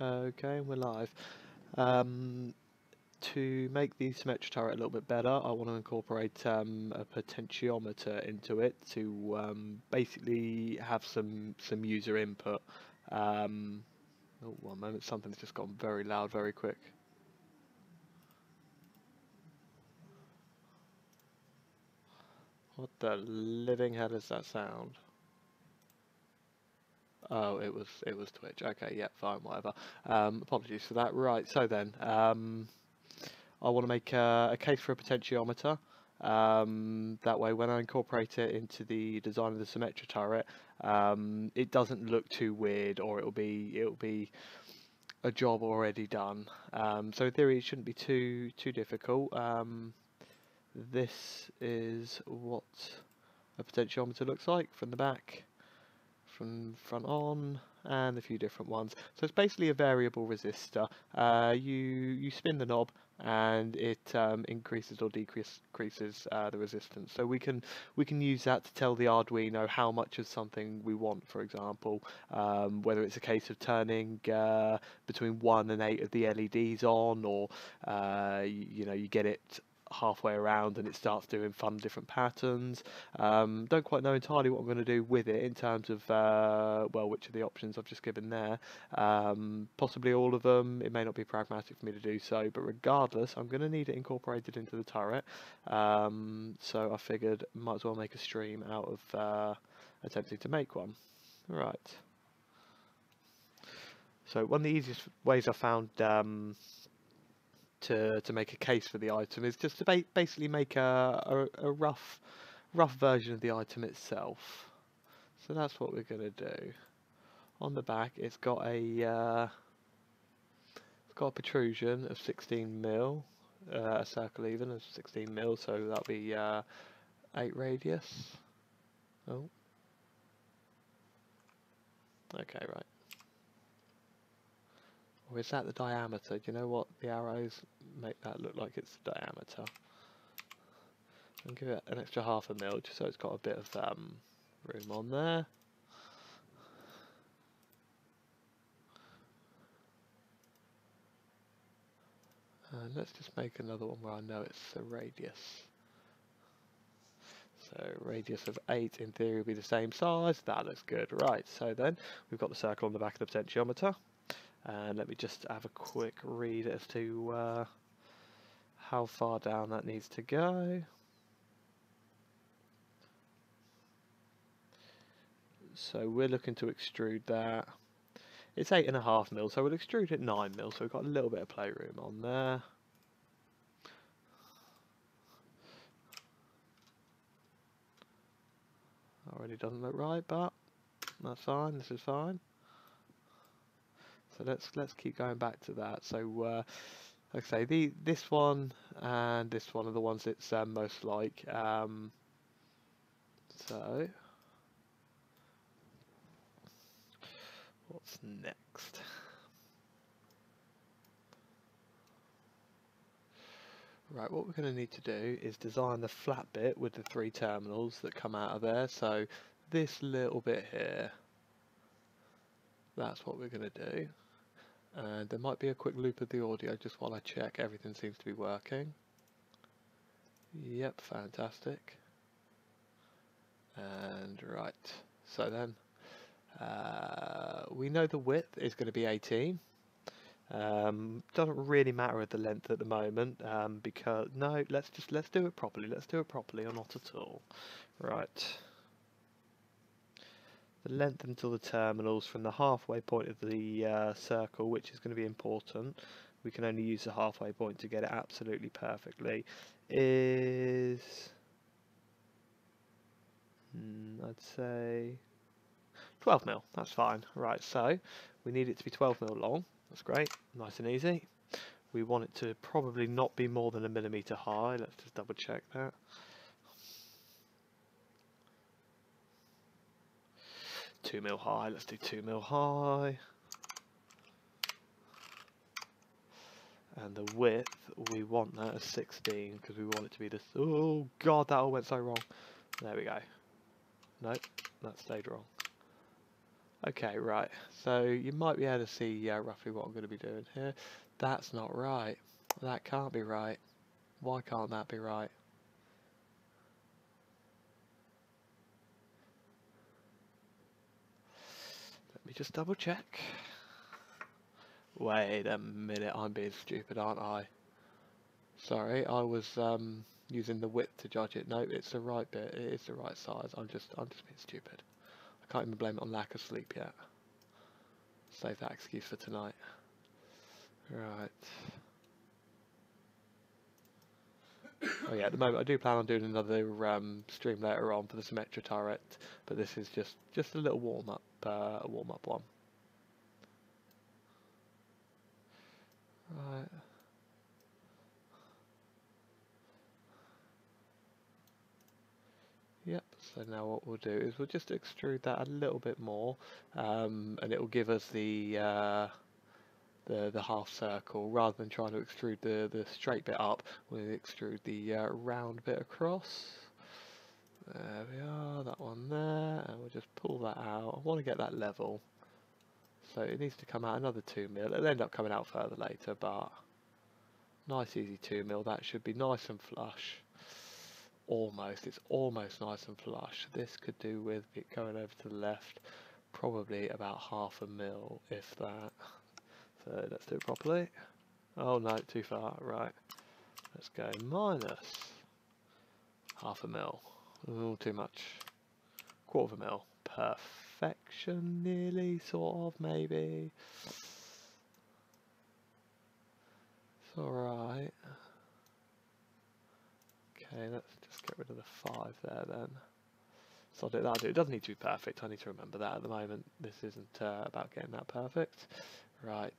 Okay, we're live. Um, to make the Symmetra turret a little bit better, I want to incorporate um, a potentiometer into it to um, basically have some some user input. Um, oh, one moment, something's just gone very loud, very quick. What the living hell is that sound? Oh, it was it was Twitch. Okay, yeah, fine, whatever. Um, apologies for that. Right, so then, um, I want to make a, a, case for a potentiometer. Um, that way, when I incorporate it into the design of the Symmetra turret, um, it doesn't look too weird, or it'll be it'll be a job already done. Um, so in theory, it shouldn't be too too difficult. Um, this is what a potentiometer looks like from the back from front on and a few different ones. So it's basically a variable resistor. Uh, you you spin the knob and it um, increases or decreases uh, the resistance. So we can we can use that to tell the Arduino how much of something we want. For example, um, whether it's a case of turning uh, between one and eight of the LEDs on, or uh, you, you know you get it halfway around and it starts doing fun different patterns. Um, don't quite know entirely what I'm going to do with it in terms of, uh, well, which of the options I've just given there. Um, possibly all of them. It may not be pragmatic for me to do so, but regardless, I'm going to need it incorporated into the turret. Um, so I figured might as well make a stream out of uh, attempting to make one. Right. So one of the easiest ways I found um, to to make a case for the item is just to ba basically make a, a, a rough rough version of the item itself. So that's what we're going to do. On the back, it's got a uh, it's got a protrusion of 16 mil, uh, a circle even of 16 mil, so that'll be uh, 8 radius. Oh. Okay, right. Or is that the diameter? Do you know what the arrows make that look like it's the diameter? And give it an extra half a mil just so it's got a bit of um, room on there. And let's just make another one where I know it's the radius. So radius of 8 in theory will be the same size. That looks good. Right, so then we've got the circle on the back of the potentiometer. And let me just have a quick read as to uh, how far down that needs to go. So we're looking to extrude that. It's eight and a half mil, so we'll extrude it nine mil. So we've got a little bit of playroom on there. Already doesn't look right, but that's fine. This is fine. So let's let's keep going back to that. So uh, like I say, the this one and this one are the ones it's uh, most like. Um, so what's next? Right, what we're going to need to do is design the flat bit with the three terminals that come out of there. So this little bit here, that's what we're going to do and there might be a quick loop of the audio just while I check. Everything seems to be working. Yep fantastic. And right so then uh, we know the width is going to be 18 um, doesn't really matter at the length at the moment um, because no let's just let's do it properly let's do it properly or not at all. Right the length until the terminals from the halfway point of the uh, circle, which is going to be important. We can only use the halfway point to get it absolutely perfectly. Is hmm, I'd say 12 mil. That's fine. Right, so we need it to be 12 mil long. That's great, nice and easy. We want it to probably not be more than a millimeter high. Let's just double check that. 2 mil high, let's do 2 mil high. And the width, we want that as 16 because we want it to be this. Oh god, that all went so wrong. There we go. Nope, that stayed wrong. Okay, right. So you might be able to see uh, roughly what I'm going to be doing here. That's not right. That can't be right. Why can't that be right? Me just double check. Wait a minute, I'm being stupid, aren't I? Sorry, I was um, using the width to judge it. No, it's the right bit. It is the right size. I'm just, I'm just being stupid. I can't even blame it on lack of sleep yet. Save that excuse for tonight. Right. Oh yeah, at the moment I do plan on doing another um, stream later on for the Symmetra turret, but this is just just a little warm up, uh, warm up one. Right. Yep, so now what we'll do is we'll just extrude that a little bit more um, and it will give us the, uh, the the half circle rather than trying to extrude the, the straight bit up, we'll extrude the uh, round bit across. There we are, that one there, and we'll just pull that out. I want to get that level. So it needs to come out another 2 mil. It'll end up coming out further later, but nice easy 2 mil. That should be nice and flush almost, it's almost nice and flush. This could do with it going over to the left, probably about half a mil, if that. So let's do it properly. Oh no, too far, right. Let's go minus half a mil. Oh, too much. Quarter of a mil. Perfection, nearly, sort of, maybe. It's alright. Okay, let's just get rid of the 5 there then. So that'll do. It doesn't need to be perfect. I need to remember that at the moment. This isn't uh, about getting that perfect. Right.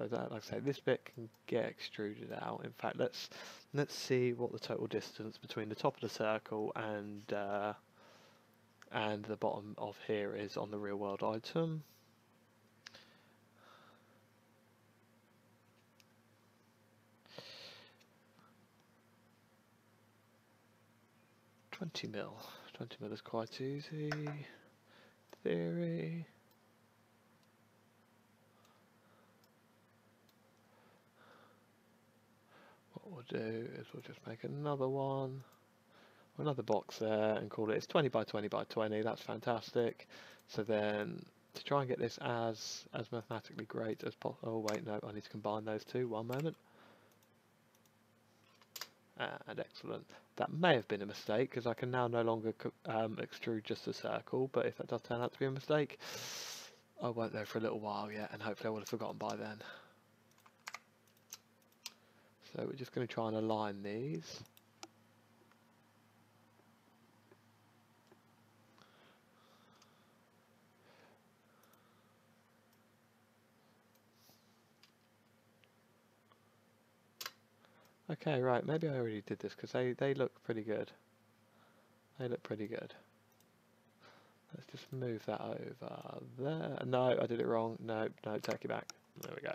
So that, like I say, this bit can get extruded out. In fact, let's let's see what the total distance between the top of the circle and uh, and the bottom of here is on the real world item. 20 mil. 20 mil is quite easy. Theory. We'll do is we'll just make another one. Another box there and call it, it's 20 by 20 by 20, that's fantastic. So then to try and get this as as mathematically great as possible, oh wait no, I need to combine those two, one moment and excellent. That may have been a mistake because I can now no longer um, extrude just a circle, but if that does turn out to be a mistake, I won't know for a little while yet and hopefully I will have forgotten by then. So we're just going to try and align these. Okay, right, maybe I already did this because they, they look pretty good. They look pretty good. Let's just move that over there. No, I did it wrong. No, no, take it back. There we go.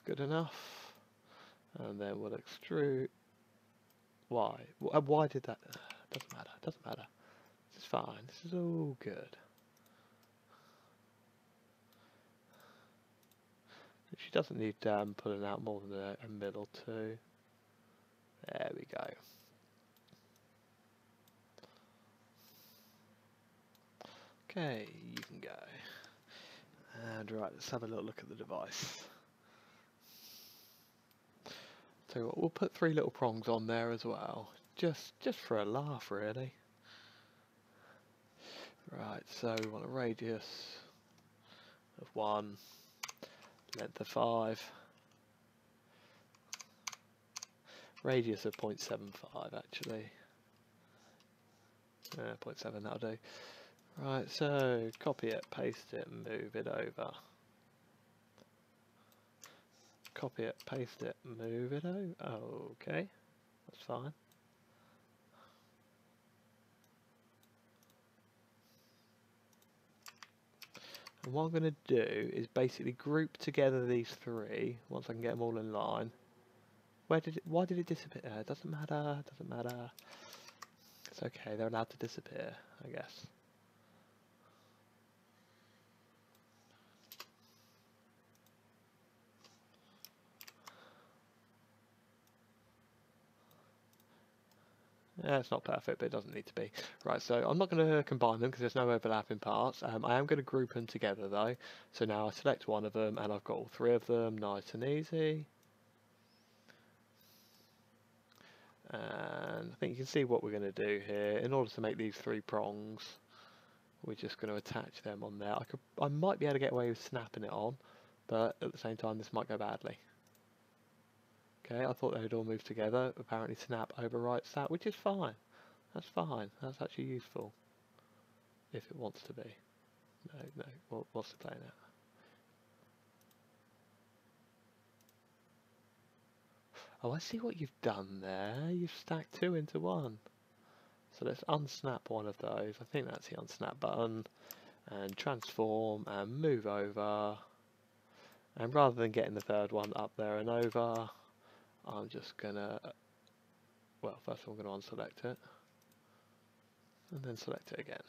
That's good enough. And then we'll extrude. Why? Uh, why did that? Doesn't matter. Doesn't matter. This is fine. This is all good. She doesn't need um, pulling out more than a, a or two. There we go. Okay, you can go. And right, let's have a little look at the device. So we'll put three little prongs on there as well, just just for a laugh really. Right, so we want a radius of 1, length of 5, radius of 0.75 actually. Yeah, 0.7 that'll do. Right, so copy it, paste it, move it over copy it, paste it, move it out. Okay, that's fine. And what I'm going to do is basically group together these three once I can get them all in line. Where did it, why did it disappear? It doesn't matter, doesn't matter. It's okay, they're allowed to disappear, I guess. Yeah, it's not perfect, but it doesn't need to be. Right, so I'm not going to combine them because there's no overlapping parts. Um, I am going to group them together though. So now I select one of them and I've got all three of them, nice and easy. And I think you can see what we're going to do here. In order to make these three prongs, we're just going to attach them on there. I could, I might be able to get away with snapping it on, but at the same time this might go badly. Okay, I thought they would all move together. Apparently snap overwrites that, which is fine. That's fine. That's actually useful. If it wants to be. No, no. What, what's the play now? Oh, I see what you've done there. You've stacked two into one. So let's unsnap one of those. I think that's the unsnap button. And transform and move over. And rather than getting the third one up there and over, I'm just gonna, well, first I'm gonna unselect it, and then select it again.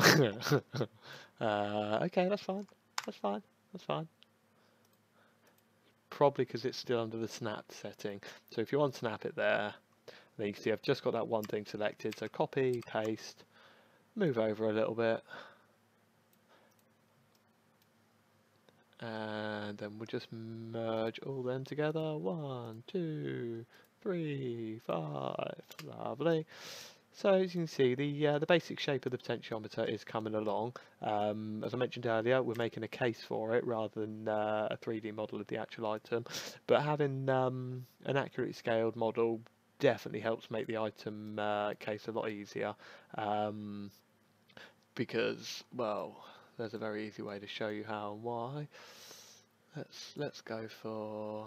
uh, okay, that's fine. That's fine. That's fine. Probably because it's still under the snap setting. So if you unsnap it there, then you can see I've just got that one thing selected. So copy, paste, move over a little bit. And then we'll just merge all them together. One two three five. Lovely. So as you can see the uh, the basic shape of the potentiometer is coming along. Um, as I mentioned earlier we're making a case for it rather than uh, a 3D model of the actual item. But having um, an accurately scaled model definitely helps make the item uh, case a lot easier. Um, because well there's a very easy way to show you how and why. Let's let's go for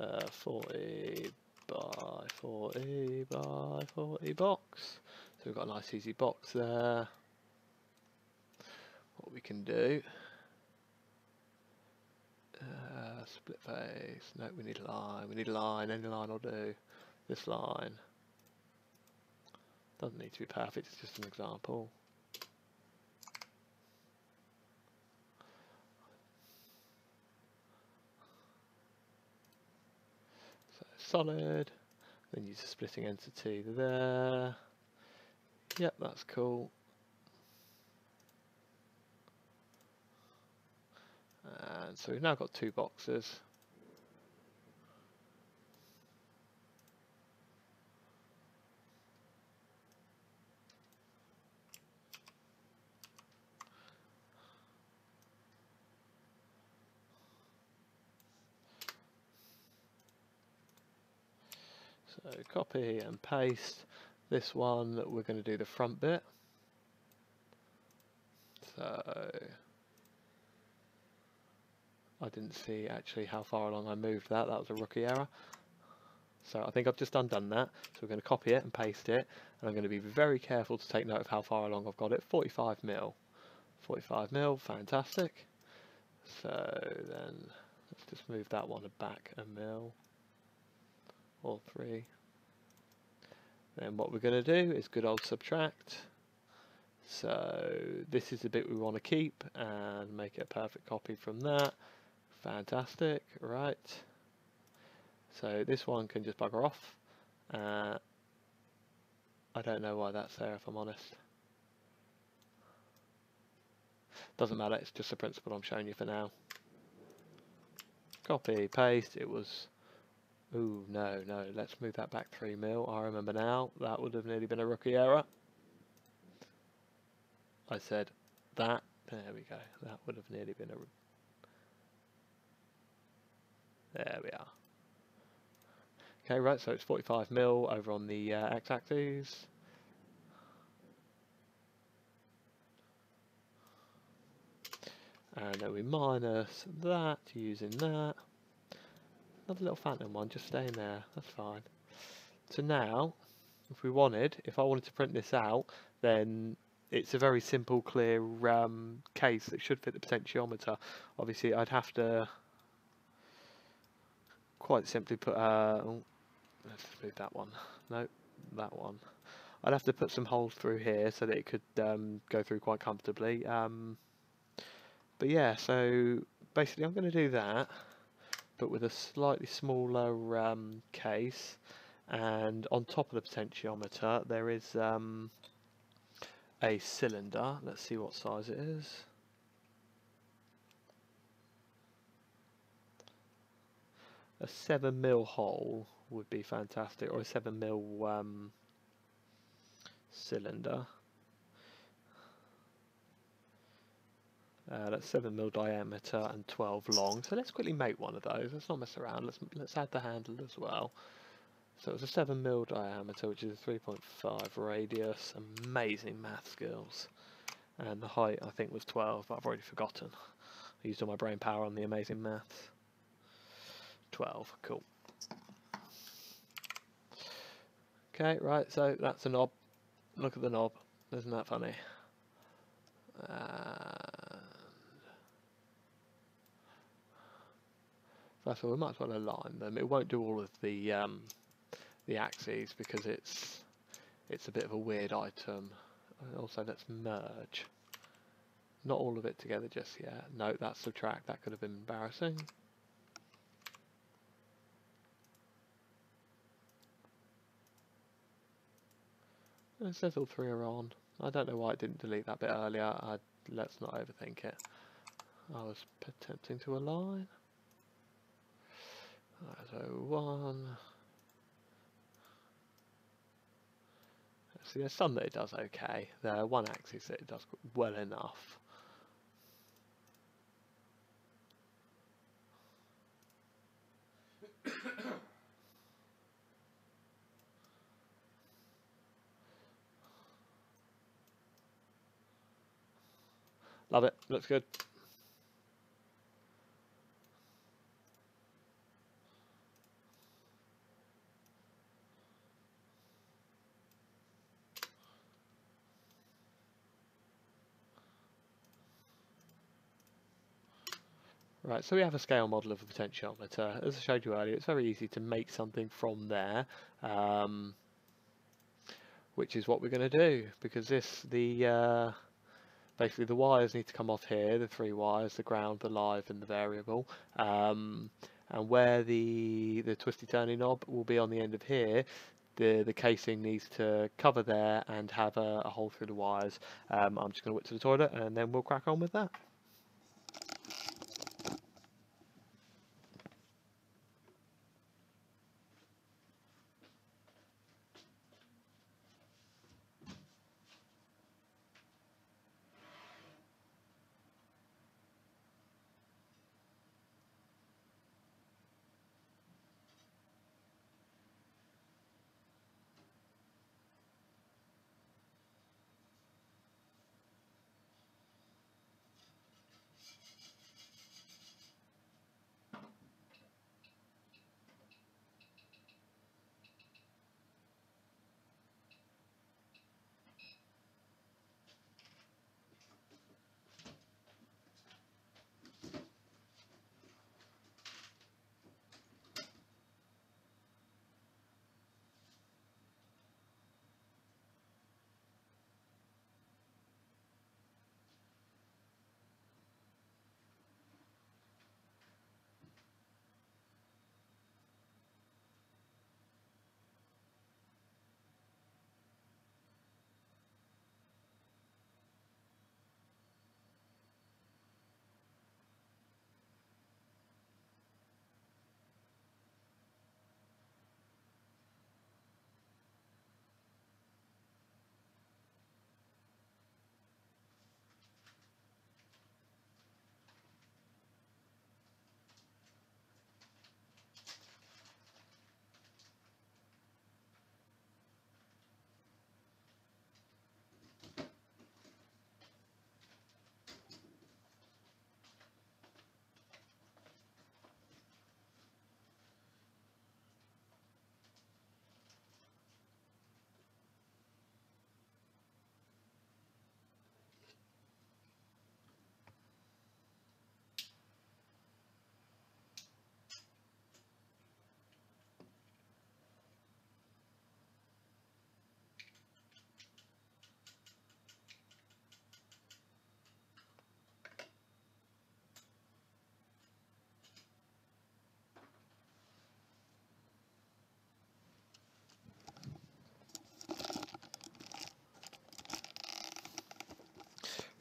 uh, 40 by 40 by 40 box. So we've got a nice easy box there. What we can do, uh, split face, no we need a line, we need a line, any line will do. This line doesn't need to be perfect, it's just an example. Solid. Then use a splitting entity there. Yep, that's cool. And so we've now got two boxes. So copy and paste this one, we're going to do the front bit. So I didn't see actually how far along I moved that, that was a rookie error. So I think I've just undone that. So we're going to copy it and paste it. And I'm going to be very careful to take note of how far along I've got it. 45 mil. 45 mil, fantastic. So then let's just move that one back a mil or three. Then what we're going to do is good old subtract. So this is the bit we want to keep and make it a perfect copy from that. Fantastic, right. So this one can just bugger off. Uh, I don't know why that's there if I'm honest. Doesn't matter, it's just a principle I'm showing you for now. Copy, paste, it was Ooh, no, no, let's move that back 3 mil. I remember now, that would have nearly been a rookie error. I said that, there we go, that would have nearly been a... There we are. Okay, right, so it's 45 mil over on the uh, x-axis. And then we minus that using that. Another little phantom one just staying there, that's fine. So now, if we wanted, if I wanted to print this out, then it's a very simple, clear um, case that should fit the potentiometer. Obviously, I'd have to quite simply put. Uh, oh, let's move that one. No, that one. I'd have to put some holes through here so that it could um, go through quite comfortably. Um, but yeah, so basically I'm going to do that, but with a slightly smaller um, case. And on top of the potentiometer, there is um, a cylinder. Let's see what size it is. A 7 mil hole would be fantastic, or a 7 mil um, cylinder. Uh, that's 7 mil diameter and 12 long. So let's quickly make one of those. Let's not mess around. Let's let's add the handle as well. So it's a 7 mil diameter, which is a 3.5 radius. Amazing math skills. And the height, I think, was 12, but I've already forgotten. I used all my brain power on the amazing maths. 12, cool. Okay, right, so that's a knob. Look at the knob. Isn't that funny? And first of all, we might as well align them. It won't do all of the um, the axes because it's it's a bit of a weird item. Also, let's merge. Not all of it together just yet. No, that's subtract. That could have been embarrassing. It says all three are on. I don't know why it didn't delete that bit earlier. I, let's not overthink it. I was attempting to align. So one. See, there's some that it does okay. There are one axis that it does well enough. Love it. Looks good. Right, so we have a scale model of a potentiometer. As I showed you earlier, it's very easy to make something from there, um, which is what we're going to do, because this, the uh, basically the wires need to come off here, the three wires, the ground, the live and the variable, um, and where the, the twisty turny knob will be on the end of here, the, the casing needs to cover there and have a, a hole through the wires. Um, I'm just going to whip to the toilet and then we'll crack on with that.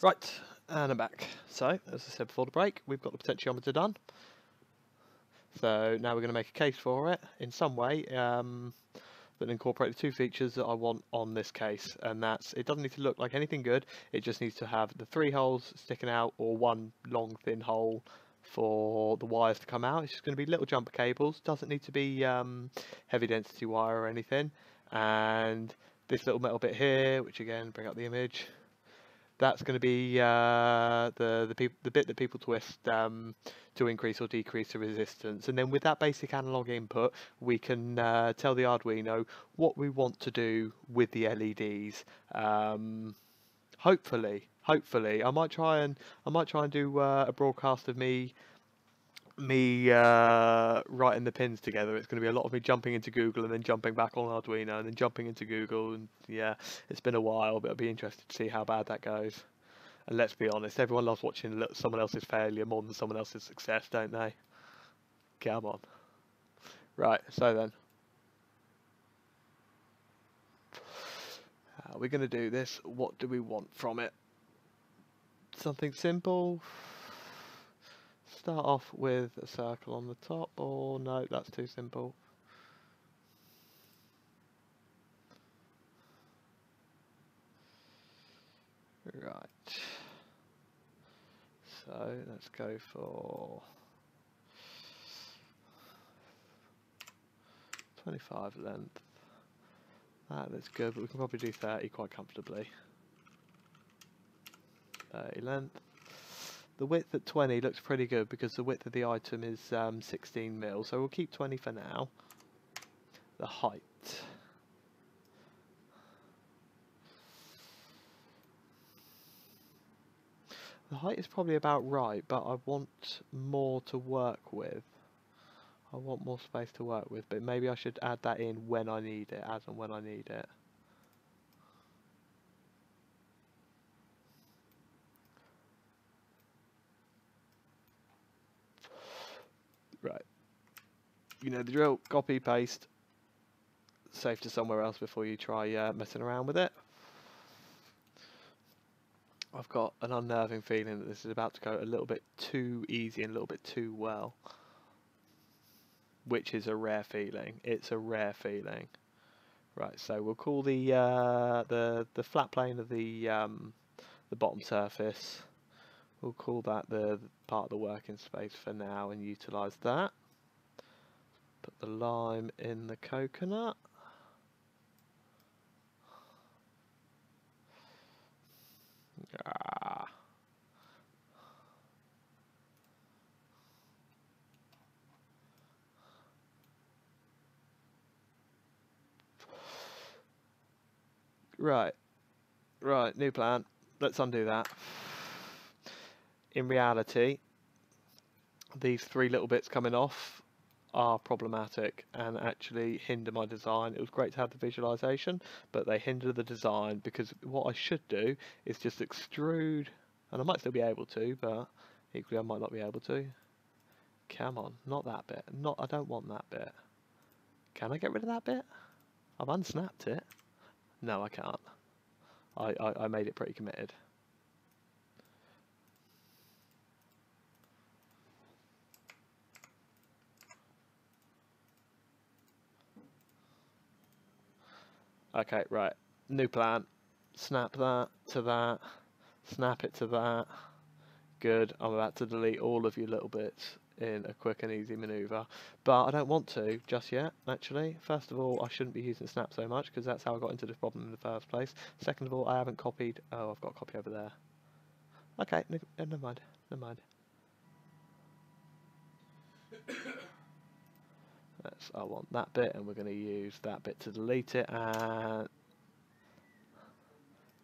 Right, and I'm back. So, as I said before the break, we've got the potentiometer done. So now we're going to make a case for it in some way um, that incorporate the two features that I want on this case. And that's, it doesn't need to look like anything good, it just needs to have the three holes sticking out or one long thin hole for the wires to come out. It's just going to be little jumper cables, doesn't need to be um, heavy density wire or anything. And this little metal bit here, which again, bring up the image, that's going to be uh, the the, the bit that people twist um, to increase or decrease the resistance. And then with that basic analog input, we can uh, tell the Arduino what we want to do with the LEDs. Um, hopefully, hopefully, I might try and I might try and do uh, a broadcast of me me uh, writing the pins together. It's going to be a lot of me jumping into Google and then jumping back on Arduino and then jumping into Google. And yeah, it's been a while, but I'll be interested to see how bad that goes. And let's be honest, everyone loves watching someone else's failure more than someone else's success, don't they? Come on. Right, so then. How are we going to do this? What do we want from it? Something simple start off with a circle on the top or no that's too simple. Right. So let's go for 25 length. That looks good but we can probably do 30 quite comfortably. 30 length the width at 20 looks pretty good because the width of the item is um, 16 mil, so we'll keep 20 for now. The height. The height is probably about right, but I want more to work with. I want more space to work with, but maybe I should add that in when I need it, as and when I need it. Right. You know the drill. Copy, paste. Save to somewhere else before you try uh, messing around with it. I've got an unnerving feeling that this is about to go a little bit too easy and a little bit too well. Which is a rare feeling. It's a rare feeling. Right, so we'll call the uh, the the flat plane of the um, the bottom surface We'll call that the part of the working space for now and utilise that. Put the lime in the coconut. Ah. Right, right, new plan. Let's undo that in reality, these three little bits coming off are problematic and actually hinder my design. It was great to have the visualization, but they hinder the design because what I should do is just extrude, and I might still be able to, but equally I might not be able to. Come on, not that bit. Not, I don't want that bit. Can I get rid of that bit? I've unsnapped it. No, I can't. I, I, I made it pretty committed. Okay, right. New plan. Snap that to that. Snap it to that. Good. I'm about to delete all of your little bits in a quick and easy maneuver. But I don't want to just yet, actually. First of all, I shouldn't be using snap so much because that's how I got into this problem in the first place. Second of all, I haven't copied... Oh, I've got a copy over there. Okay, never mind. Never mind. Let's, I want that bit and we're going to use that bit to delete it and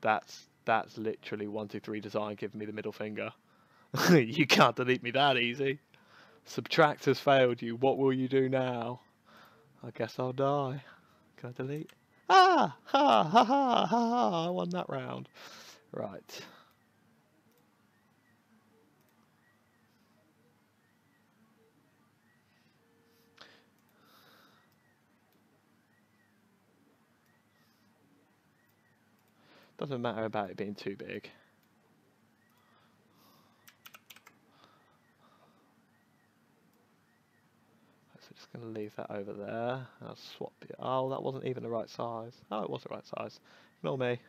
that's that's literally 123 design giving me the middle finger. you can't delete me that easy. Subtract has failed you. What will you do now? I guess I'll die. Can I delete? Ah! Ha! Ha! Ha! Ha! ha. I won that round. Right. Doesn't matter about it being too big. So just going to leave that over there. I'll swap it. Oh, that wasn't even the right size. Oh, it was the right size. Ignore me.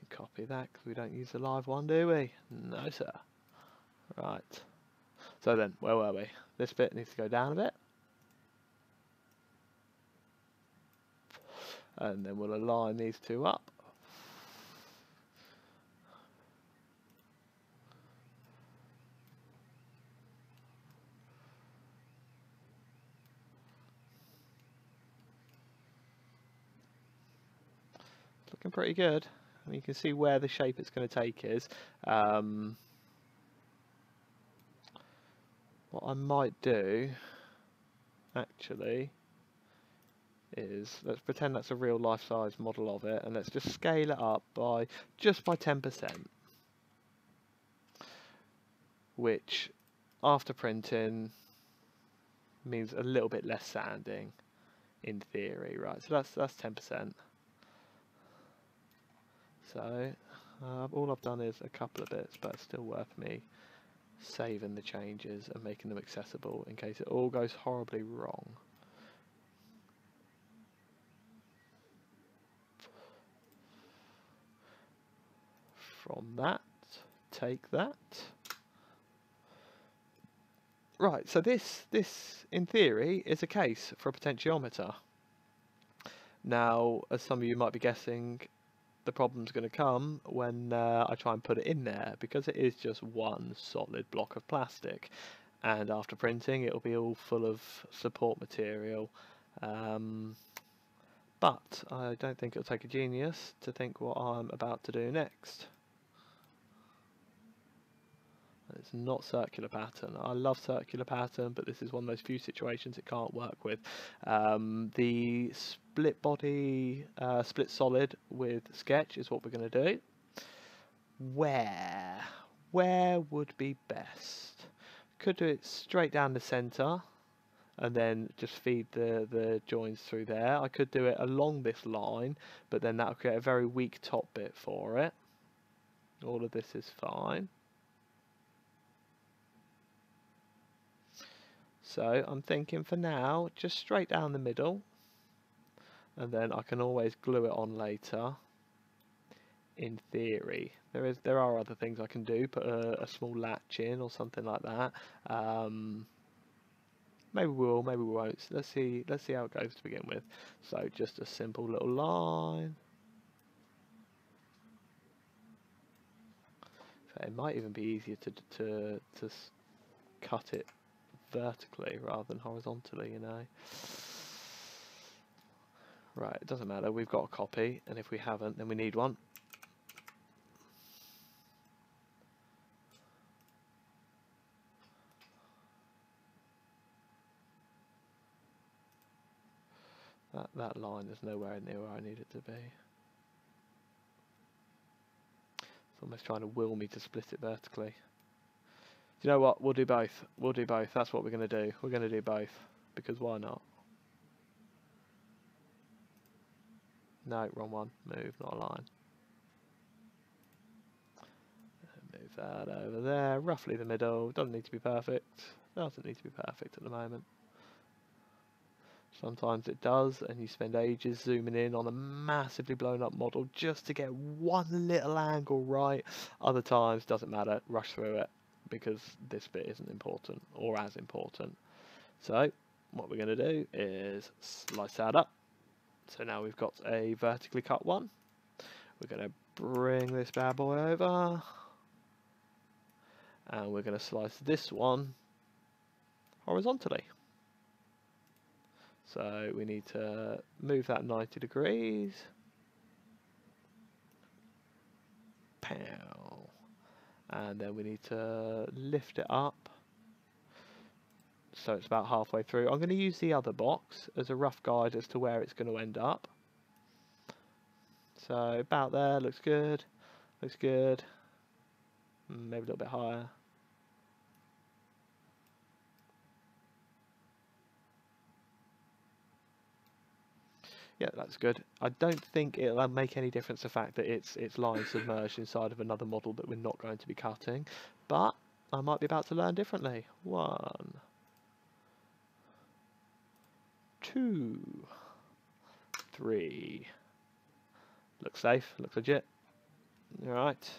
And copy that because we don't use the live one, do we? No, sir. Right. So then, where were we? This bit needs to go down a bit. And then we'll align these two up. looking pretty good. Mean, you can see where the shape it's going to take is. Um, what I might do, actually, is let's pretend that's a real life-size model of it, and let's just scale it up by just by 10%, which, after printing, means a little bit less sanding, in theory, right? So that's that's 10%. So uh, all I've done is a couple of bits, but it's still worth me saving the changes and making them accessible in case it all goes horribly wrong. From that, take that. Right, so this, this in theory is a case for a potentiometer. Now, as some of you might be guessing, the problem's going to come when uh, I try and put it in there because it is just one solid block of plastic and after printing it'll be all full of support material um, but I don't think it'll take a genius to think what I'm about to do next. It's not circular pattern. I love circular pattern, but this is one of those few situations it can't work with. Um, the split body, uh, split solid with sketch is what we're going to do. Where? Where would be best? Could do it straight down the centre and then just feed the, the joins through there. I could do it along this line, but then that would create a very weak top bit for it. All of this is fine. So I'm thinking for now, just straight down the middle, and then I can always glue it on later. In theory, there is there are other things I can do, put a, a small latch in or something like that. Um, maybe we will, maybe we won't. So let's see, let's see how it goes to begin with. So just a simple little line. It might even be easier to to to cut it vertically rather than horizontally, you know. Right, it doesn't matter, we've got a copy, and if we haven't, then we need one. That, that line is nowhere near where I need it to be. It's almost trying to will me to split it vertically you know what? We'll do both. We'll do both. That's what we're going to do. We're going to do both. Because why not? No, wrong one. Move, not a line. Move that over there. Roughly the middle. Doesn't need to be perfect. Doesn't need to be perfect at the moment. Sometimes it does, and you spend ages zooming in on a massively blown up model just to get one little angle right. Other times, doesn't matter, rush through it because this bit isn't important or as important. So what we're going to do is slice that up. So now we've got a vertically cut one. We're going to bring this bad boy over and we're going to slice this one horizontally. So we need to move that 90 degrees. Pow and then we need to lift it up so it's about halfway through. I'm going to use the other box as a rough guide as to where it's going to end up. So about there, looks good, looks good, hmm, maybe a little bit higher. Yeah, that's good. I don't think it'll uh, make any difference the fact that it's it's lying submerged inside of another model that we're not going to be cutting, but I might be about to learn differently. One, two, three. Looks safe, looks legit. Alright.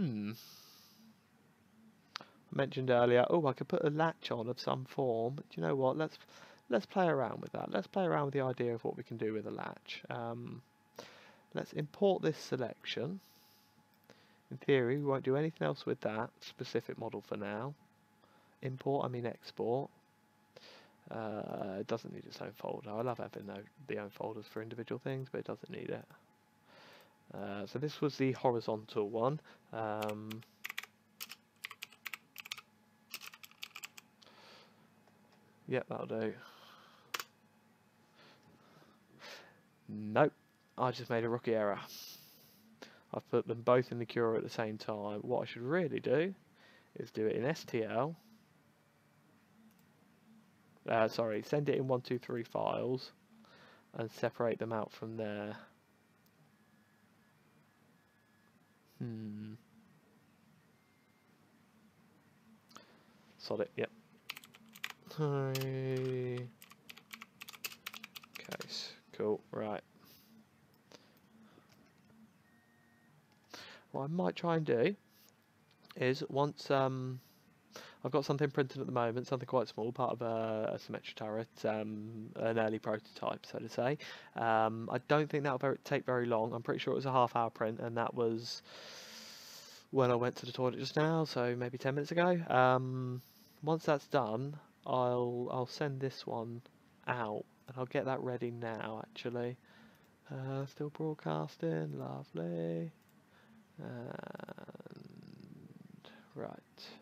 Hmm. I mentioned earlier, oh, I could put a latch on of some form. Do you know what? Let's let's play around with that. Let's play around with the idea of what we can do with a latch. Um, let's import this selection. In theory, we won't do anything else with that specific model for now. Import, I mean export. Uh, it doesn't need its own folder. I love having the, the own folders for individual things, but it doesn't need it. Uh, so this was the horizontal one. Um, yep, that'll do. Nope, I just made a rookie error. I've put them both in the Cura at the same time. What I should really do is do it in STL. Uh, sorry, send it in 123 files and separate them out from there. Hmm. Solid, yep. Hi. Case, cool, right. What I might try and do is once um, I've got something printed at the moment, something quite small, part of a, a turret, um, an early prototype, so to say. Um, I don't think that'll take very long. I'm pretty sure it was a half hour print, and that was when I went to the toilet just now, so maybe 10 minutes ago. Um, once that's done, I'll I'll send this one out, and I'll get that ready now, actually. Uh, still broadcasting, lovely. And right.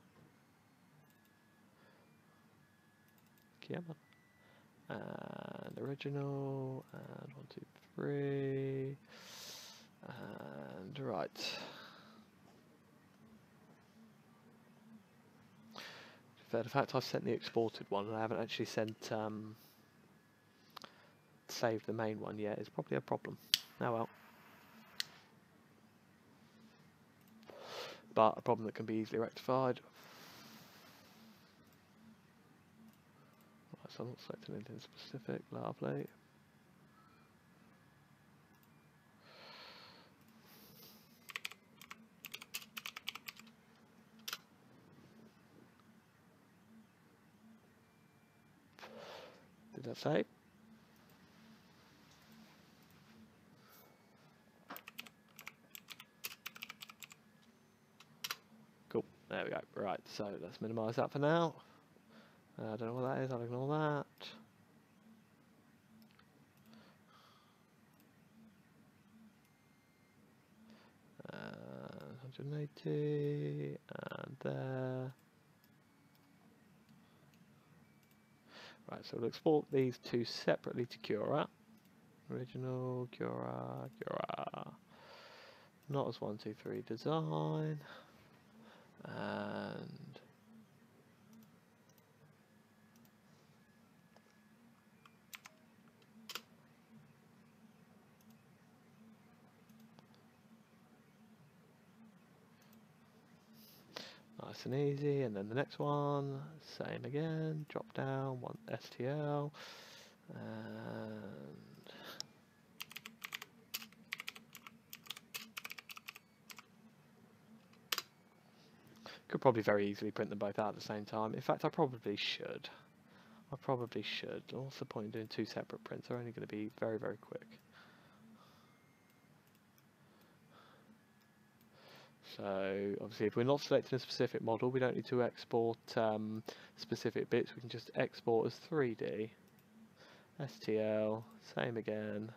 Come on. And original, and one, two, three. And right. For the fact I've sent the exported one and I haven't actually sent um, saved the main one yet is probably a problem. Oh well. but a problem that can be easily rectified. I'm not selecting anything specific, lovely. Did that say? There we go. Right, so let's minimise that for now. I don't know what that is, I'll ignore that. Uh, 180, and there. Right, so we'll export these two separately to Cura. Original, Cura, Cura. Not as 123 design and nice and easy and then the next one same again drop down one STL and Could probably very easily print them both out at the same time. In fact, I probably should. I probably should. What's the point in doing two separate prints? They're only going to be very, very quick. So obviously if we're not selecting a specific model, we don't need to export um, specific bits. We can just export as 3D. STL, same again.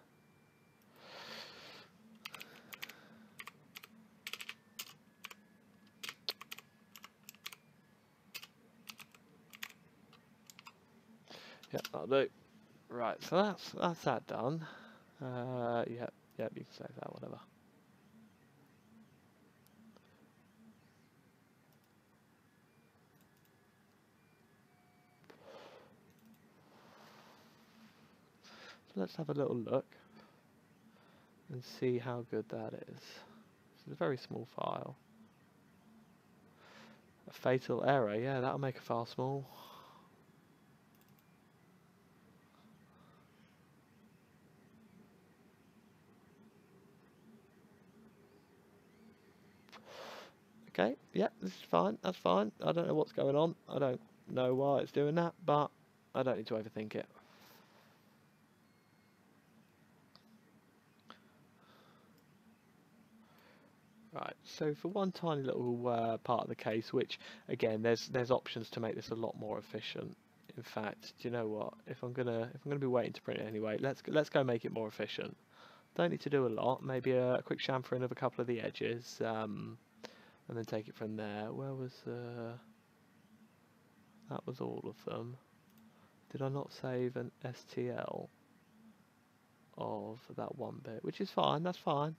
Yep, that'll do. Right, so that's that's that done. Uh, yep, yep, you can save that, whatever. Let's have a little look and see how good that is. It's a very small file. A fatal error, yeah, that'll make a file small. Okay, yeah, this is fine, that's fine. I don't know what's going on. I don't know why it's doing that, but I don't need to overthink it. Right, so for one tiny little uh, part of the case, which again, there's there's options to make this a lot more efficient. In fact, do you know what? If I'm gonna if I'm gonna be waiting to print it anyway, let's let's go make it more efficient. Don't need to do a lot. Maybe a, a quick chamfering of a couple of the edges, um, and then take it from there. Where was uh, that? Was all of them? Did I not save an STL of that one bit? Which is fine. That's fine.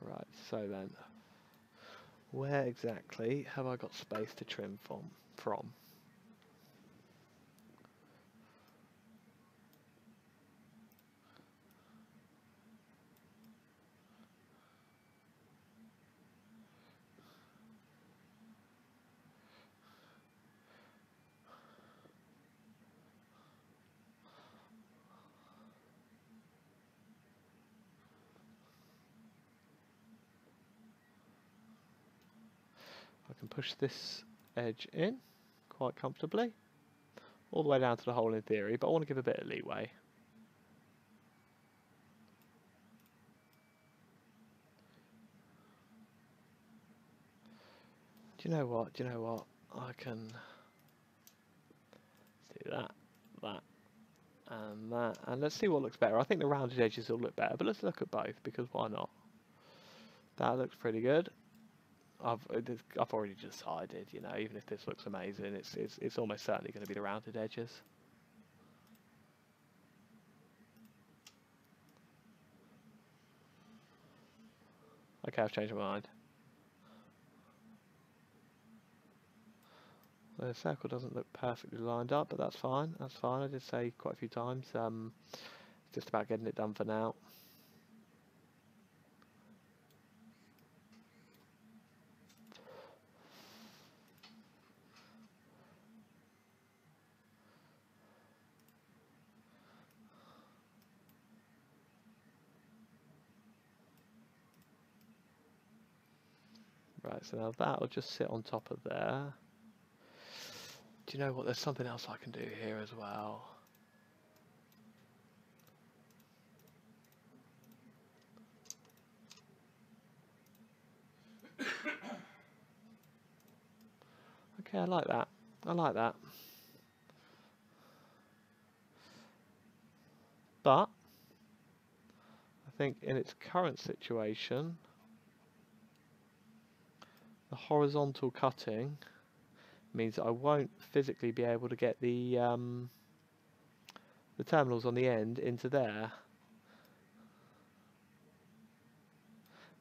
Right, so then, where exactly have I got space to trim from? From? Push this edge in quite comfortably, all the way down to the hole in theory, but I want to give a bit of leeway. Do you know what? Do you know what? I can do that, that, and that, and let's see what looks better. I think the rounded edges will look better, but let's look at both because why not? That looks pretty good. I've uh, I've already decided, you know, even if this looks amazing, it's it's it's almost certainly going to be the rounded edges. Okay, I've changed my mind. The circle doesn't look perfectly lined up, but that's fine. That's fine. I did say quite a few times. Um, just about getting it done for now. Right, so now that'll just sit on top of there. Do you know what? There's something else I can do here as well. Okay, I like that. I like that. But I think in its current situation, the horizontal cutting means I won't physically be able to get the um, the terminals on the end into there.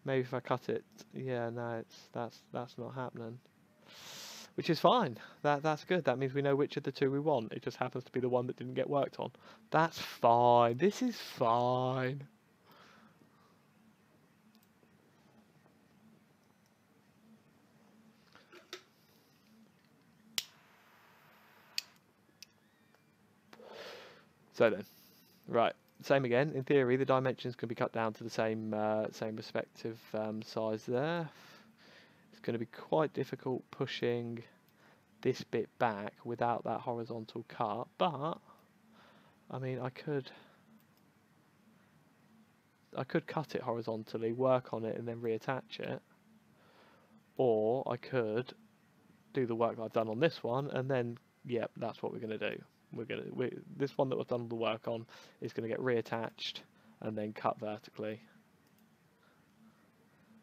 Maybe if I cut it, yeah, no, it's that's that's not happening. Which is fine. That that's good. That means we know which of the two we want. It just happens to be the one that didn't get worked on. That's fine. This is fine. So then, right, same again. In theory, the dimensions can be cut down to the same uh, same respective um, size there. It's going to be quite difficult pushing this bit back without that horizontal cut, but I mean, I could I could cut it horizontally, work on it, and then reattach it, or I could do the work I've done on this one, and then, yep, that's what we're going to do we're gonna we, this one that we've done all the work on is going to get reattached and then cut vertically.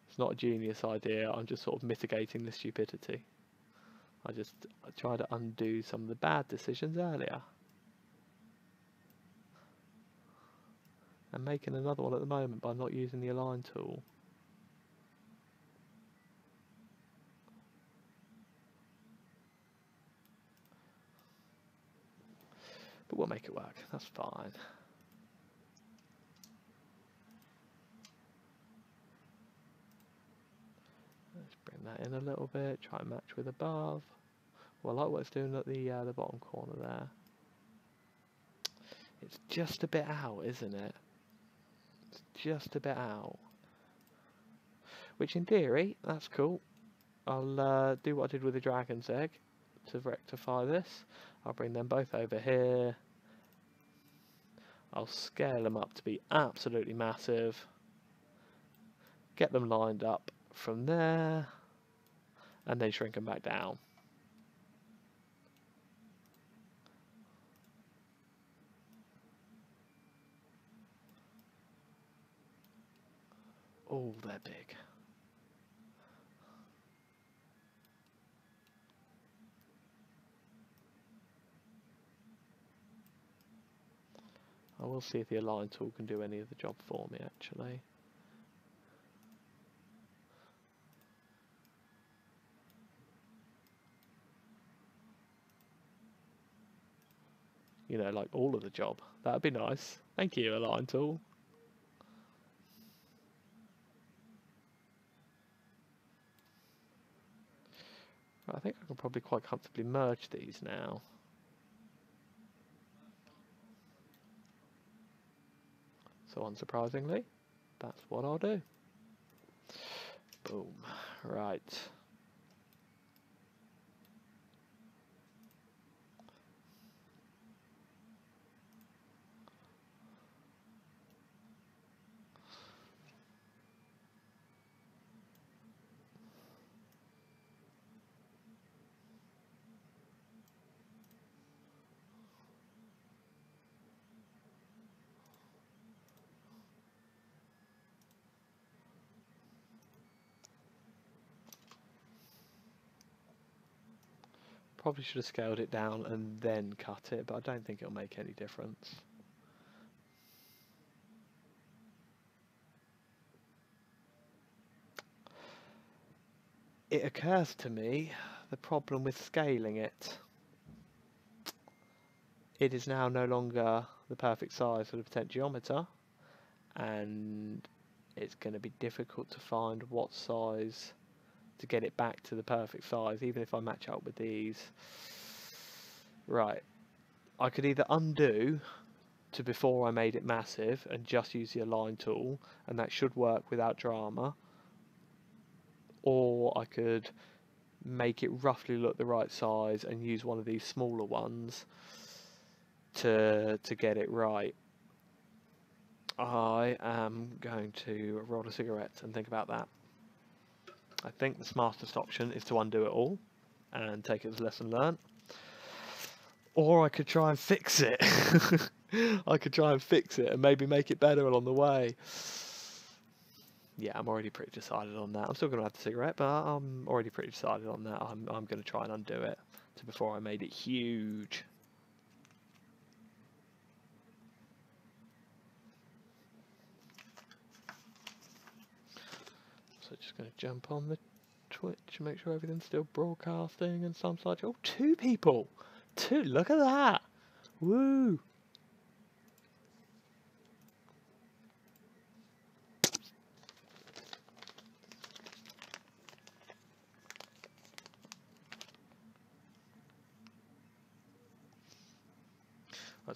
It's not a genius idea. I'm just sort of mitigating the stupidity. I just I try to undo some of the bad decisions earlier. I'm making another one at the moment by not using the align tool. We'll make it work. That's fine. Let's bring that in a little bit. Try and match with above. Well, I like what it's doing at the uh, the bottom corner there. It's just a bit out, isn't it? It's just a bit out. Which in theory, that's cool. I'll uh, do what I did with the dragon's egg to rectify this. I'll bring them both over here. I'll scale them up to be absolutely massive. Get them lined up from there. And then shrink them back down. Oh, they're big. I will see if the align tool can do any of the job for me actually. You know, like all of the job. That'd be nice. Thank you, align tool. I think I can probably quite comfortably merge these now. So unsurprisingly, that's what I'll do. Boom. Right. Probably should have scaled it down and then cut it, but I don't think it'll make any difference. It occurs to me the problem with scaling it. It is now no longer the perfect size for the potentiometer and it's going to be difficult to find what size to get it back to the perfect size, even if I match up with these. Right, I could either undo to before I made it massive and just use the align tool, and that should work without drama, or I could make it roughly look the right size and use one of these smaller ones to to get it right. I am going to roll a cigarette and think about that. I think the smartest option is to undo it all and take it as a lesson learned. Or I could try and fix it. I could try and fix it and maybe make it better along the way. Yeah, I'm already pretty decided on that. I'm still going to have the cigarette, but I'm already pretty decided on that. I'm, I'm going to try and undo it to before I made it huge. So just going to jump on the Twitch and make sure everything's still broadcasting and some such. Oh, two people! Two, look at that! Woo!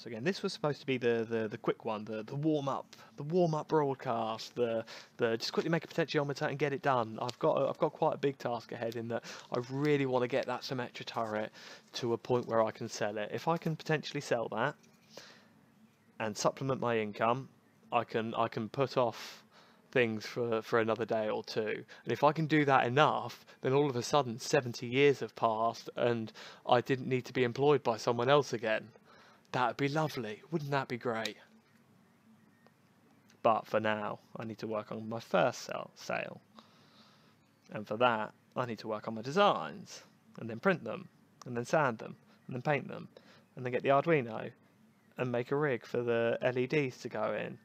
So again, this was supposed to be the, the, the quick one, the, the warm up, the warm up broadcast, the the just quickly make a potentiometer and get it done. I've got a, I've got quite a big task ahead in that I really want to get that Symmetra turret to a point where I can sell it. If I can potentially sell that and supplement my income, I can I can put off things for, for another day or two. And if I can do that enough, then all of a sudden 70 years have passed and I didn't need to be employed by someone else again. That would be lovely. Wouldn't that be great? But for now, I need to work on my first sale. And for that, I need to work on my designs, and then print them, and then sand them, and then paint them, and then get the Arduino, and make a rig for the LEDs to go in,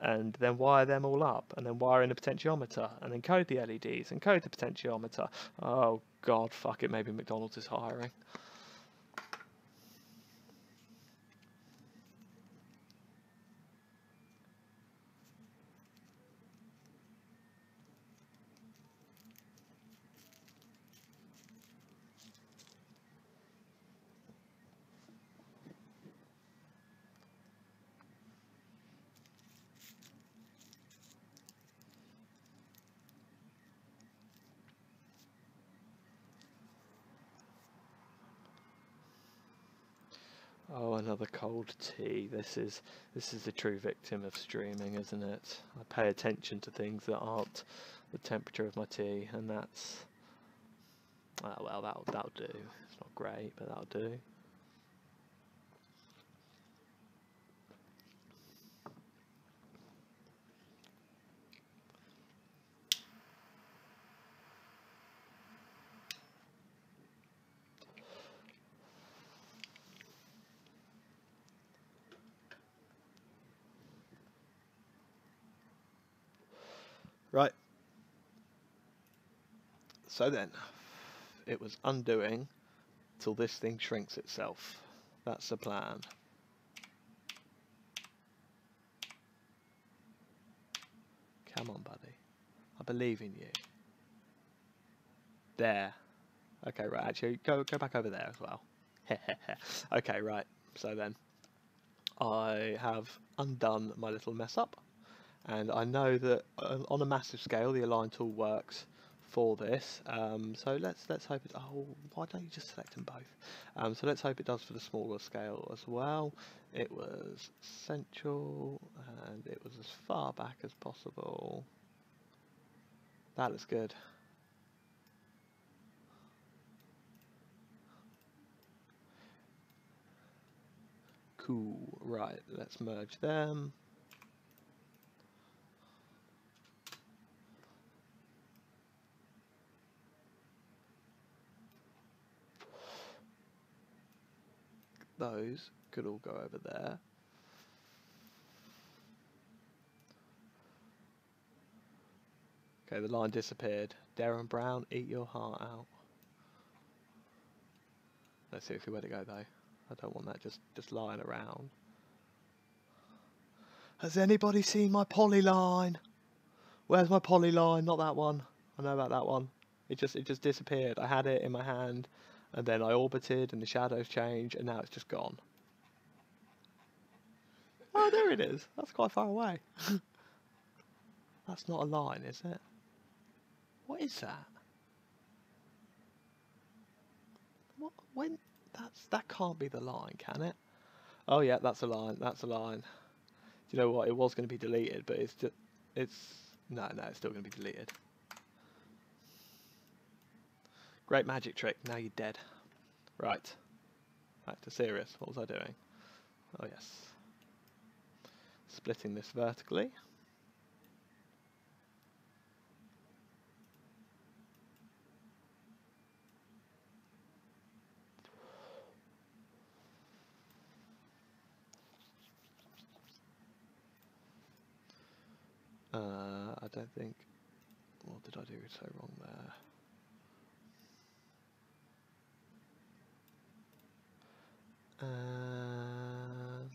and then wire them all up, and then wire in a potentiometer, and then code the LEDs, and code the potentiometer. Oh god, fuck it, maybe McDonald's is hiring. Oh, another cold tea. This is this is the true victim of streaming, isn't it? I pay attention to things that aren't the temperature of my tea, and that's ah, well, that'll that'll do. It's not great, but that'll do. Right. So then, it was undoing till this thing shrinks itself. That's the plan. Come on, buddy. I believe in you. There. Okay, right. Actually, go go back over there as well. okay, right. So then, I have undone my little mess up and I know that uh, on a massive scale the align tool works for this. Um, so let's let's hope it oh why don't you just select them both? Um, so let's hope it does for the smaller scale as well. It was central and it was as far back as possible. That looks good. Cool. Right let's merge them those could all go over there. Okay, the line disappeared. Derren Brown, eat your heart out. No, seriously, where'd it go though? I don't want that just, just lying around. Has anybody seen my polyline? Where's my polyline? Not that one. I know about that one. It just it just disappeared. I had it in my hand and then I orbited and the shadows changed and now it's just gone. Oh, there it is. That's quite far away. That's not a line, is it? What is that? What? When? That's that can't be the line, can it? Oh yeah, that's a line. That's a line. Do you know what? It was going to be deleted, but it's just it's no, no, it's still going to be deleted. Great magic trick. Now you're dead. Right. Back to serious. What was I doing? Oh yes. Splitting this vertically. Uh, I don't think. What did I do so wrong there?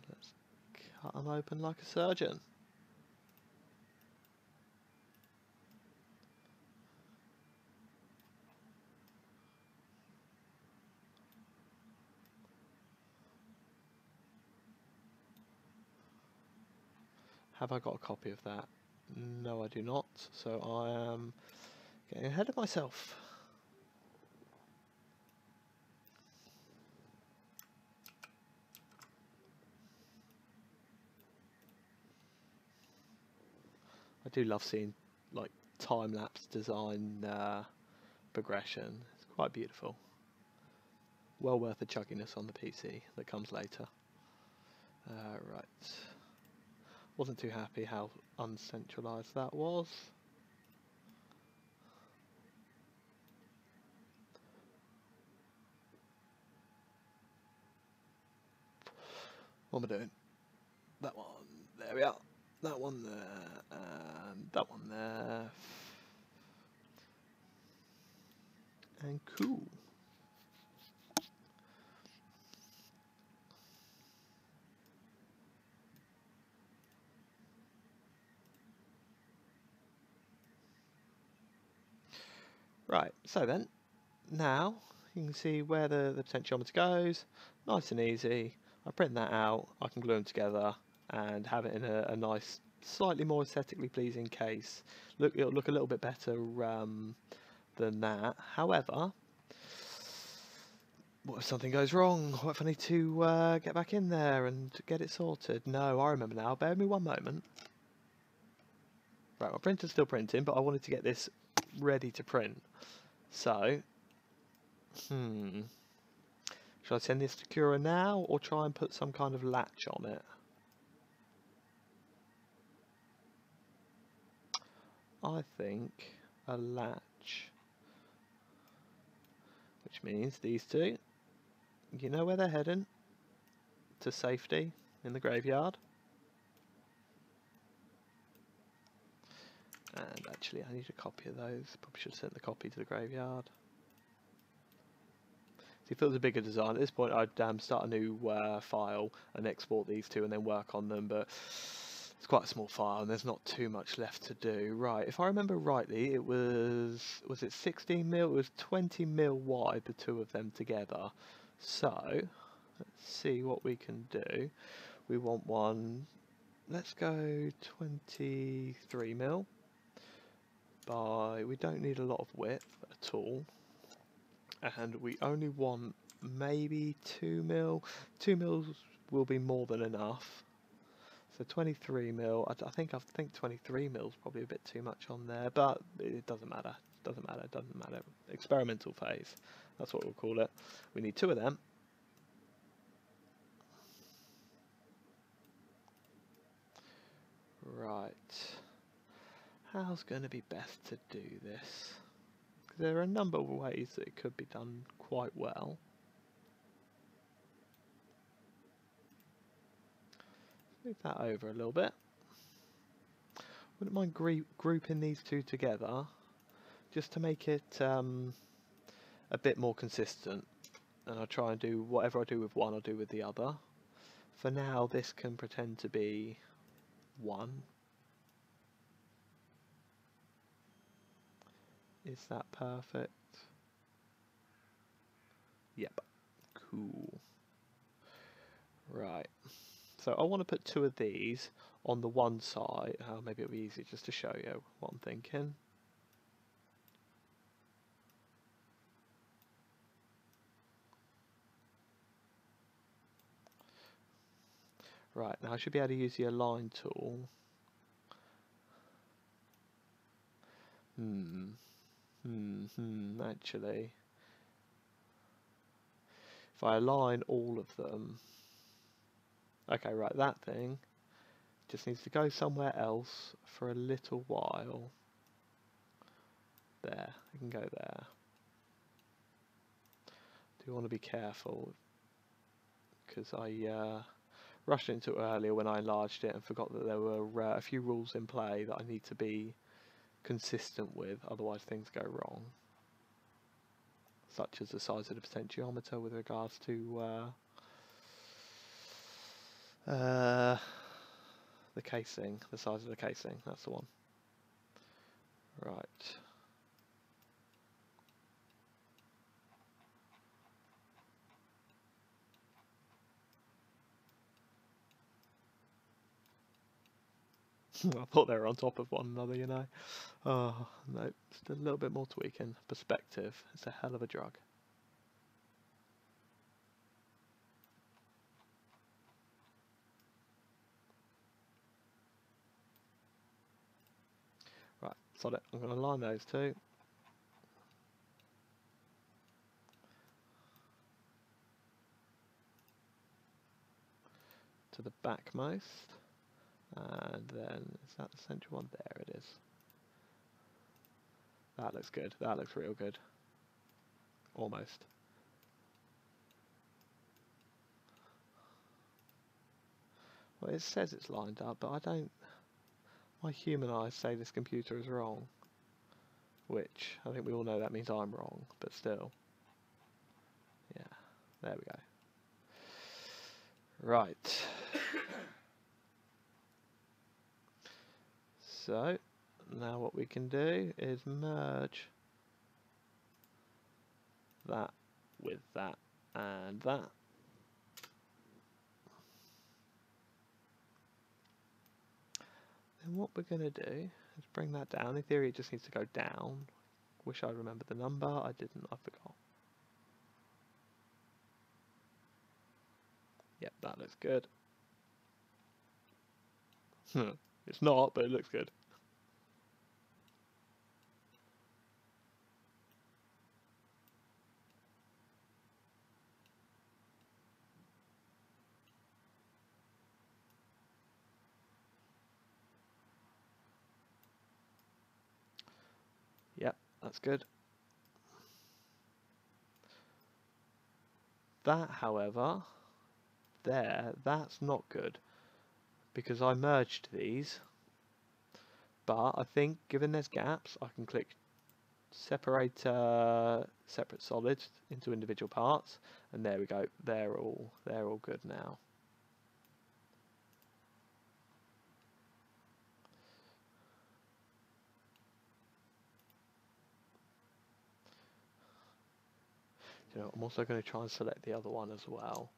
Let's cut them open like a surgeon. Have I got a copy of that? No, I do not. So I am getting ahead of myself. I do love seeing like time lapse design uh, progression. It's quite beautiful. Well worth the chugginess on the PC that comes later. Uh, right. Wasn't too happy how uncentralized that was. What am I doing? That one. There we are that one there, and that one there. And cool. Right, so then, now you can see where the, the potentiometer goes, nice and easy. I print that out, I can glue them together, and have it in a, a nice, slightly more aesthetically pleasing case. Look, it'll look a little bit better um, than that. However, What if something goes wrong? What if I need to uh, get back in there and get it sorted? No, I remember now. Bear with me one moment. Right, my printer's still printing, but I wanted to get this ready to print. So, hmm. Should I send this to Cura now or try and put some kind of latch on it? I think a latch. Which means these two, you know where they're heading? To safety in the graveyard. And actually I need a copy of those. Probably should have sent the copy to the graveyard. See, if it was a bigger design, at this point I'd um, start a new uh, file and export these two and then work on them, but it's quite a small file and there's not too much left to do. Right, if I remember rightly, it was, was it 16 mil? It was 20 mil wide, the two of them together. So, let's see what we can do. We want one, let's go 23 mil by, we don't need a lot of width at all. And we only want maybe 2 mil. 2 mils will be more than enough. So 23 mil, I, I think I think 23 mil is probably a bit too much on there, but it doesn't matter. Doesn't matter. Doesn't matter. Experimental phase. That's what we'll call it. We need two of them. Right. How's going to be best to do this? There are a number of ways that it could be done quite well. Move that over a little bit. Wouldn't mind grouping these two together just to make it um, a bit more consistent. And I'll try and do whatever I do with one, I'll do with the other. For now, this can pretend to be one. Is that perfect? Yep. Cool. Right. So I want to put two of these on the one side. Oh, maybe it'll be easier just to show you what I'm thinking. Right, now I should be able to use the align tool. Hmm. Hmm, hmm, actually. If I align all of them, Okay, right, that thing just needs to go somewhere else for a little while. There, I can go there. Do you want to be careful because I uh, rushed into it earlier when I enlarged it and forgot that there were uh, a few rules in play that I need to be consistent with, otherwise things go wrong. Such as the size of the potentiometer with regards to uh, uh, the casing, the size of the casing, that's the one. Right. I thought they were on top of one another, you know. Oh, no, just a little bit more tweaking. Perspective, it's a hell of a drug. Sod it, I'm going to line those two. To the backmost. And then, is that the central one? There it is. That looks good. That looks real good. Almost. Well, it says it's lined up, but I don't my human eyes say this computer is wrong. Which, I think we all know that means I'm wrong, but still. Yeah, there we go. Right. so, now what we can do is merge that with that and that. And what we're going to do is bring that down. In theory, it just needs to go down. Wish I remembered the number. I didn't. I forgot. Yep, that looks good. it's not, but it looks good. That's good. That, however, there, that's not good because I merged these but I think given there's gaps I can click separate uh, separate solids into individual parts and there we go they're all they're all good now I'm also going to try and select the other one as well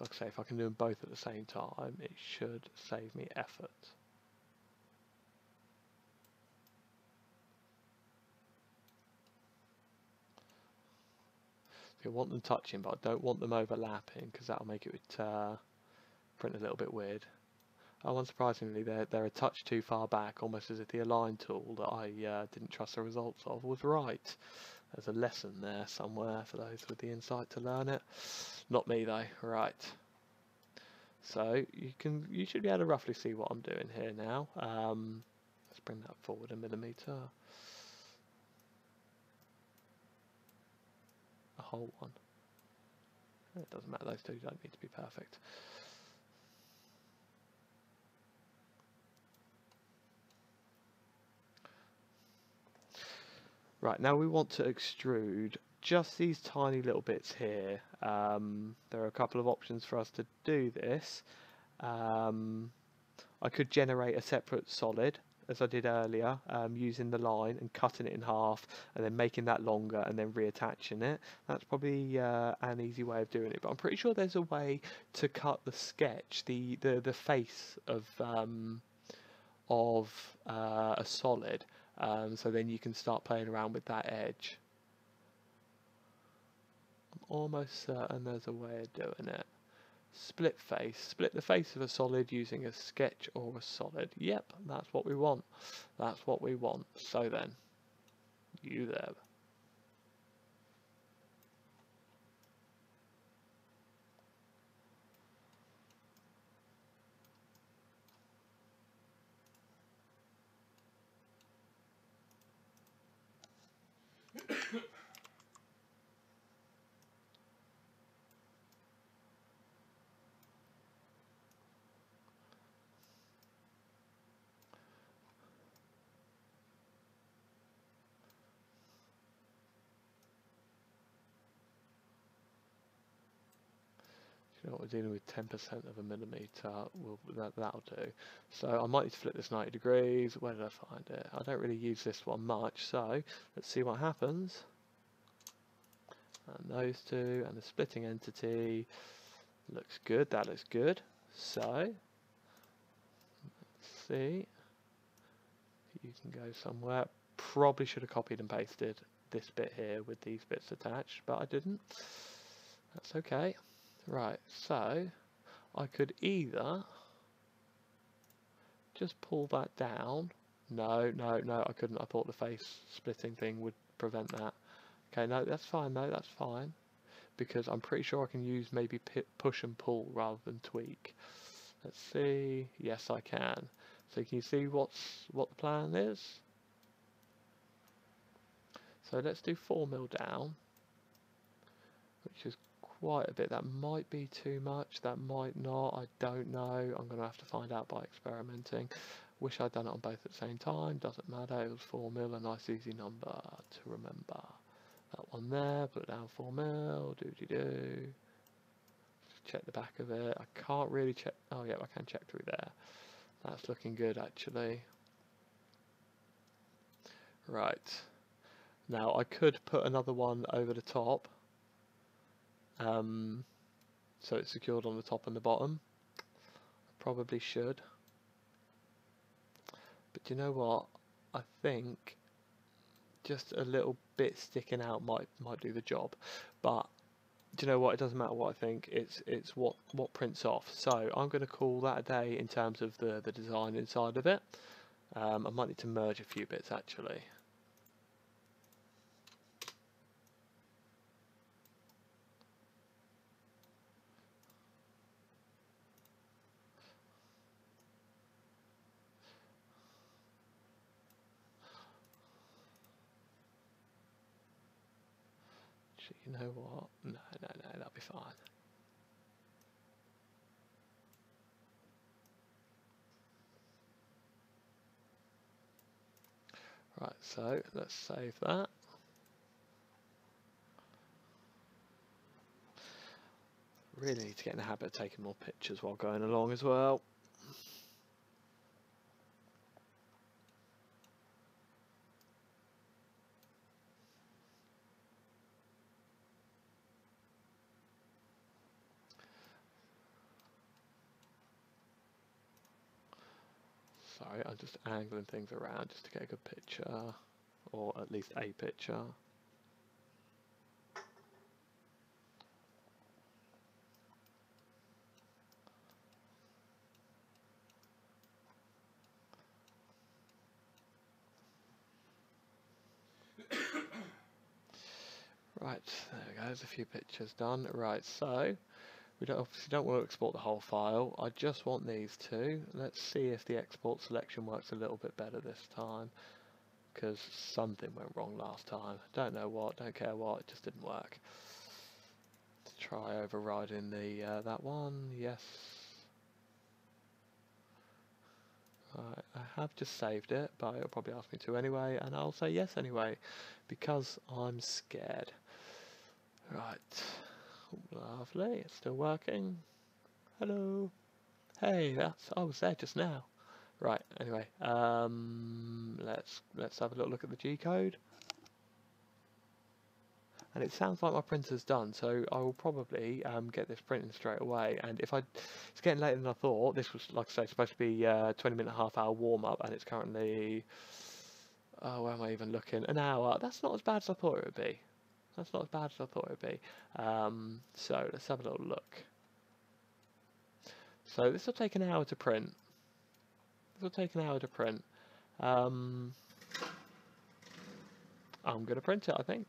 like I say, if I can do them both at the same time, it should save me effort. I want them touching, but I don't want them overlapping because that'll make it uh, print a little bit weird. Oh, unsurprisingly, they're, they're a touch too far back, almost as if the align tool that I uh, didn't trust the results of was right. There's a lesson there somewhere for those with the insight to learn it. Not me though, right. So you can you should be able to roughly see what I'm doing here now. Um, let's bring that forward a millimeter. A whole one. It doesn't matter, those two don't need to be perfect. Right, now we want to extrude just these tiny little bits here. Um, there are a couple of options for us to do this. Um, I could generate a separate solid as I did earlier um, using the line and cutting it in half and then making that longer and then reattaching it that's probably uh, an easy way of doing it but I'm pretty sure there's a way to cut the sketch the the, the face of um, of uh, a solid um, so then you can start playing around with that edge. I'm almost certain there's a way of doing it. Split face. Split the face of a solid using a sketch or a solid. Yep, that's what we want. That's what we want. So then, you there. We're dealing with 10% of a millimetre, well, that, that'll do. So I might need to flip this 90 degrees, where did I find it? I don't really use this one much, so let's see what happens. And those two, and the splitting entity, looks good, that looks good. So, let's see, you can go somewhere, probably should have copied and pasted this bit here with these bits attached, but I didn't. That's okay. Right, so I could either just pull that down. No, no, no, I couldn't. I thought the face splitting thing would prevent that. Okay, no, that's fine, no, that's fine. Because I'm pretty sure I can use maybe push and pull rather than tweak. Let's see. Yes, I can. So can you see what's what the plan is? So let's do 4 mil down, which is quite a bit. That might be too much, that might not, I don't know. I'm going to have to find out by experimenting. Wish I'd done it on both at the same time, doesn't matter. It was 4 mil, a nice easy number to remember. That one there, put it down 4 mil, do do do. Check the back of it. I can't really check. Oh, yeah, I can check through there. That's looking good actually. Right. Now I could put another one over the top um, so it's secured on the top and the bottom. Probably should. But you know what? I think just a little bit sticking out might might do the job. But do you know what? It doesn't matter what I think. It's it's what what prints off. So I'm going to call that a day in terms of the the design inside of it. Um, I might need to merge a few bits actually. Actually, you know what? No, no, no, that'll be fine. Right, so let's save that. Really need to get in the habit of taking more pictures while going along as well. Sorry, I'm just angling things around just to get a good picture, or at least a picture. Right, there we go, there's a few pictures done. Right, so we don't obviously don't want to export the whole file. I just want these two. Let's see if the export selection works a little bit better this time. Because something went wrong last time. Don't know what, don't care what, it just didn't work. Let's try overriding the uh, that one. Yes. I have just saved it, but it'll probably ask me to anyway, and I'll say yes anyway, because I'm scared. Right. Lovely, it's still working. Hello. Hey, that's I was there just now. Right, anyway, um, let's let's have a little look at the G code. And it sounds like my printer's done, so I will probably um, get this printing straight away. And if I, it's getting later than I thought. This was, like I say, supposed to be uh, 20 minute, half hour warm up, and it's currently, oh, where am I even looking? An hour. That's not as bad as I thought it would be. That's not as bad as I thought it would be. Um, so let's have a little look. So this will take an hour to print. This will take an hour to print. Um, I'm going to print it, I think.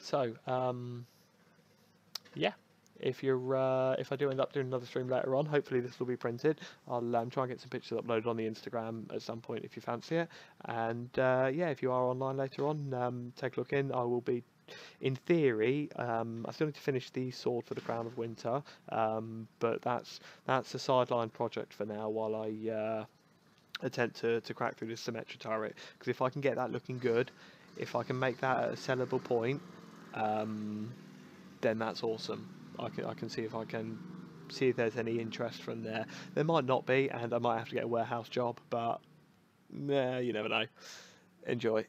So, um, yeah if you're uh, if I do end up doing another stream later on, hopefully this will be printed. I'll um, try and get some pictures uploaded on the Instagram at some point if you fancy it. And uh, yeah, if you are online later on, um, take a look in. I will be. In theory, um, I still need to finish the sword for the Crown of Winter, um, but that's that's a sideline project for now while I uh, attempt to, to crack through this Symmetra turret. Because if I can get that looking good, if I can make that at a sellable point, um, then that's awesome. I can I can see if I can see if there's any interest from there. There might not be, and I might have to get a warehouse job, but yeah, you never know. Enjoy.